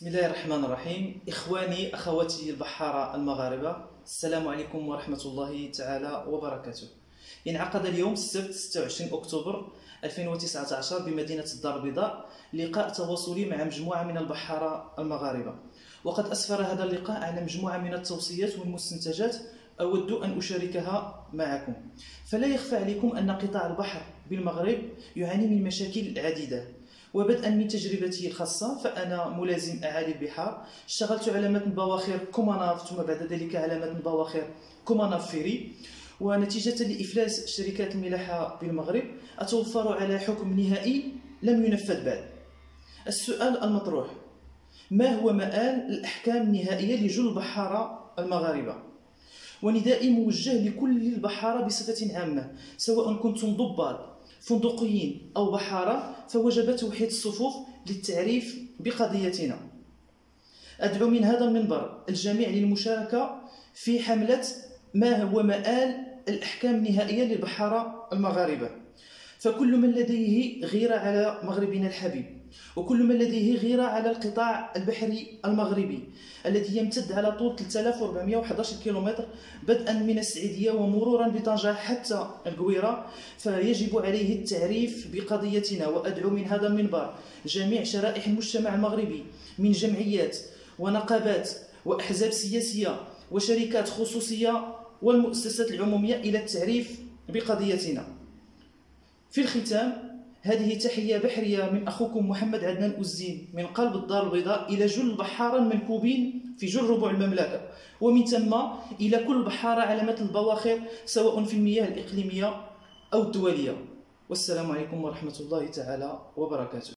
بسم الله الرحمن الرحيم. إخواني أخواتي البحارة المغاربة السلام عليكم ورحمة الله تعالى وبركاته. انعقد اليوم السبت 26 أكتوبر 2019 بمدينة الدار البيضاء لقاء تواصلي مع مجموعة من البحارة المغاربة. وقد أسفر هذا اللقاء على مجموعة من التوصيات والمستنتجات أود أن أشاركها معكم. فلا يخفى عليكم أن قطاع البحر بالمغرب يعاني من مشاكل عديدة. وبدءا من تجربتي الخاصة فأنا ملازم أعالي البحار. اشتغلت على متن بواخر كوماناف ثم بعد ذلك على متن بواخر كوماناف فيري. ونتيجة لإفلاس شركات الملاحة بالمغرب أتوفر على حكم نهائي لم ينفذ بعد. السؤال المطروح ما هو مآل الأحكام النهائية لجل البحارة المغاربة؟ وندائي موجه لكل البحارة بصفة عامة سواء كنتم ضباط فندقيين أو بحارة فوجب توحيد الصفوف للتعريف بقضيتنا. أدعو من هذا المنبر الجميع للمشاركة في حملة ما هو مآل الأحكام النهائية للبحارة المغاربة. فكل من لديه غيرة على مغربنا الحبيب وكل من لديه غيرة على القطاع البحري المغربي الذي يمتد على طول 3411 كيلومتر بدءا من السعيدية ومرورا بطنجة حتى القويرة فيجب عليه التعريف بقضيتنا وأدعو من هذا المنبر جميع شرائح المجتمع المغربي من جمعيات ونقابات وأحزاب سياسية وشركات خصوصية والمؤسسات العمومية إلى التعريف بقضيتنا. في الختام هذه تحية بحرية من أخوكم محمد عدنان أزين من قلب الدار البيضاء إلى جل البحارة المنكوبين في جل ربع المملكة. ومن ثم إلى كل بحارة على مثل البواخر سواء في المياه الإقليمية أو الدولية. والسلام عليكم ورحمة الله تعالى وبركاته.